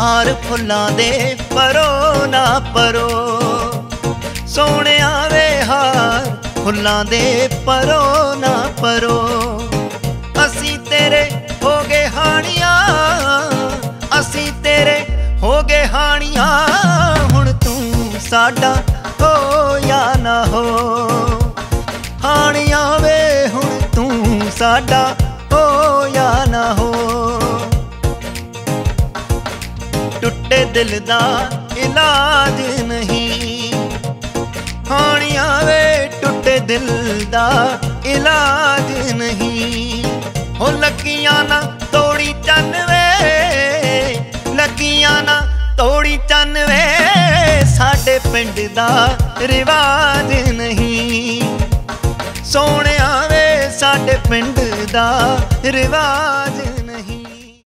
ਹਾਰ ਫੁੱਲਾਂ ਦੇ ਪਰੋ ਨਾ ਪਰੋ। ਸੋਹਣਿਆ ਵੇ ਹਾਰ ਫੁੱਲਾਂ ਦੇ ਪਰੋ ਨਾ ਪਰੋ। ਅਸੀਂ ਤੇਰੇ ਹੋ ਗਏ ਹਾਣੀਆਂ, ਅਸੀਂ ਤੇਰੇ ਹੋ ਗਏ ਹਾਣੀਆਂ। ਹੁਣ ਤੂੰ ਸਾਡਾ ਹੋ ਜਾਂ ਨਾ ਹੋ। ਹਾਣੀਆਂ ਵੇ, ਹੁਣ ਤੂੰ ਸਾਡਾ ਟੁੱਟੇ ਦਿਲ ਦਾ ਇਲਾਜ ਨਹੀਂ। ਹਾਣੀਆਂ ਵੇ ਟੁੱਟੇ ਦਿਲ ਦਾ ਇਲਾਜ ਨਹੀਂ। ਹੋ ਲੱਗੀਆਂ ਨਾ ਤੋੜੀ ਚੰਨ ਵੇ ਲੱਗੀਆਂ ਨਾ ਤੋੜੀ ਚੰਨ ਵੇ, ਸਾਡੇ ਪਿੰਡ ਦਾ ਰਿਵਾਜ ਨਹੀਂ। ਸੋਹਣਿਆ ਵੇ ਸਾਡੇ ਪਿੰਡ ਦਾ ਰਿਵਾਜ